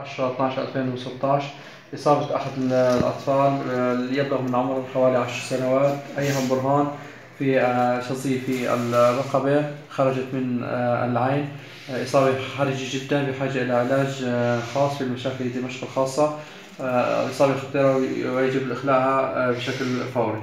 10 12 2016 إصابة أحد الأطفال آه، يبلغ من عمره حوالي 10 سنوات. أيهم برهان في آه، شظية في الرقبة. خرجت من آه، العين. إصابة حرجة جدا بحاجة إلى علاج خاص في المشافي دمشق الخاصة. إصابة خطيرة ويجب إخلاعها بشكل فوري.